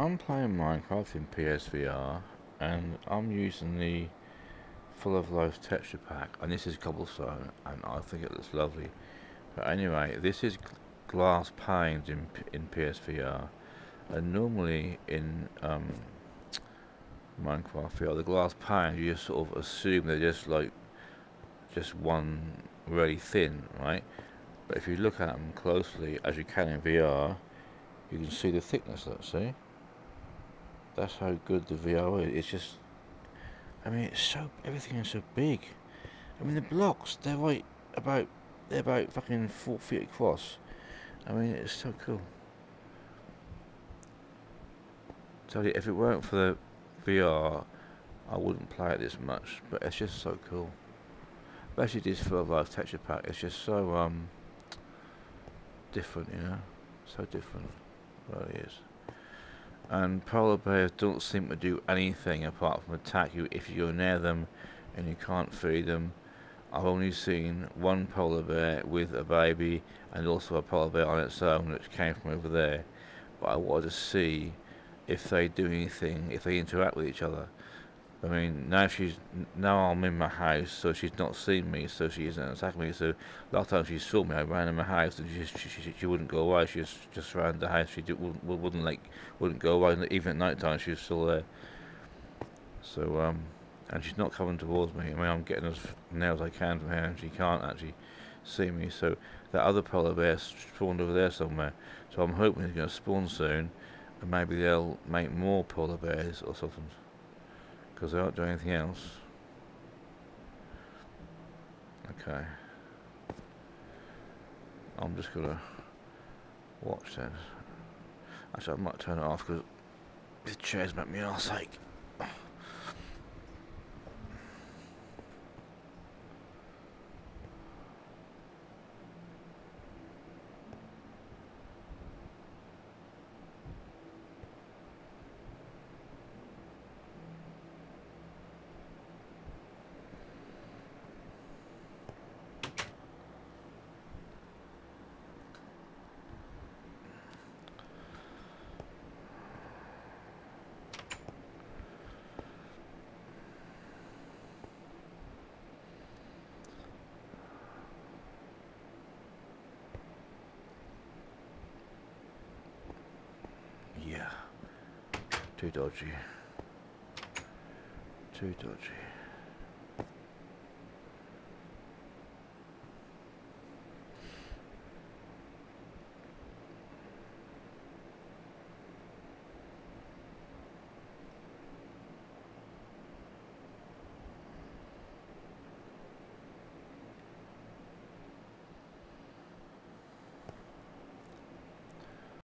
I'm playing Minecraft in PSVR and I'm using the Full of Life texture pack and this is cobblestone and I think it looks lovely. But anyway, this is glass panes in, in PSVR and normally in um, Minecraft VR, the glass panes you just sort of assume they're just like just one really thin, right? But if you look at them closely, as you can in VR, you can see the thickness, let's see that's how good the VR is. It's just, I mean, it's so everything is so big. I mean, the blocks they're like about they're about fucking four feet across. I mean, it's so cool. Tell you, if it weren't for the VR, I wouldn't play it this much. But it's just so cool. Especially this of Life texture pack. It's just so um different, you know, so different. It really is and polar bears don't seem to do anything apart from attack you if you go near them and you can't feed them. I've only seen one polar bear with a baby and also a polar bear on its own which came from over there but I wanted to see if they do anything, if they interact with each other. I mean, now she's now I'm in my house, so she's not seen me, so she isn't attacking me. So a lot of times she saw me, I ran in my house, and she she, she, she wouldn't go away. She just just ran the house. She did, wouldn't, wouldn't like wouldn't go away. Even at night time, she was still there. So um, and she's not coming towards me. I mean, I'm getting as near as I can from here, and she can't actually see me. So that other polar bear spawned over there somewhere. So I'm hoping he's going to spawn soon, and maybe they'll make more polar bears or something because they don't do anything else. Okay. I'm just gonna watch then. Actually, I might turn it off because the chairs make me ache. Too dodgy. Too dodgy.